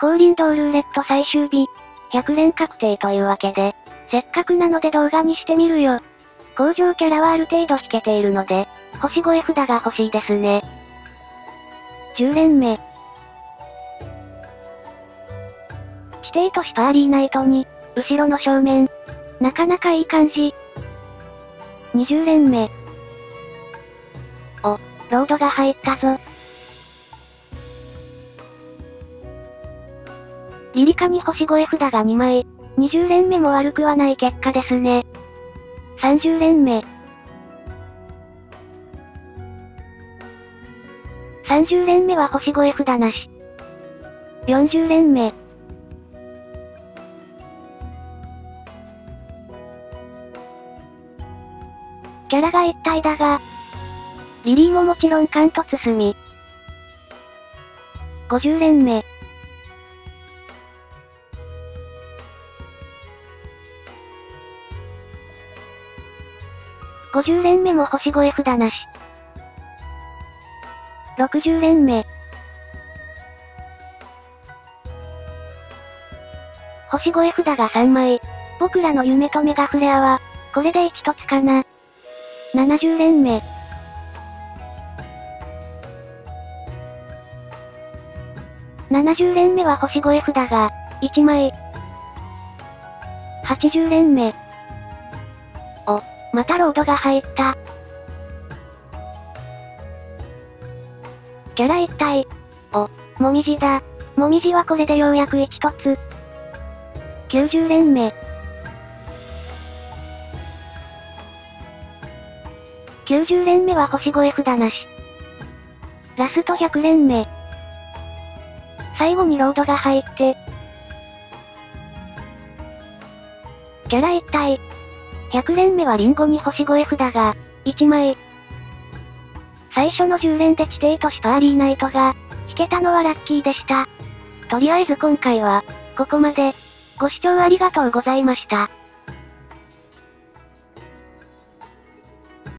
降臨堂ルーレット最終日。100連確定というわけで、せっかくなので動画にしてみるよ。工場キャラはある程度引けているので、星越え札が欲しいですね。10連目。地底都市パーリーナイトに、後ろの正面。なかなかいい感じ。20連目。お、ロードが入ったぞ。リリカに星越え札が2枚。20連目も悪くはない結果ですね。30連目。30連目は星越え札なし。40連目。キャラが一体だが、リリーももちろん関突済み。50連目。50連目も星越え札なし。60連目。星越え札が3枚。僕らの夢とメガフレアは、これで1とつかな。70連目。70連目は星越え札が、1枚。80連目。またロードが入った。キャラ一体。お、もみじだ。もみじはこれでようやく1つ。90連目。90連目は星越え札なし。ラスト100連目。最後にロードが入って。キャラ一体。100連目はリンゴに星5 f だが、1枚。最初の10連で地底都市パーリーナイトが、引けたのはラッキーでした。とりあえず今回は、ここまで。ご視聴ありがとうございました。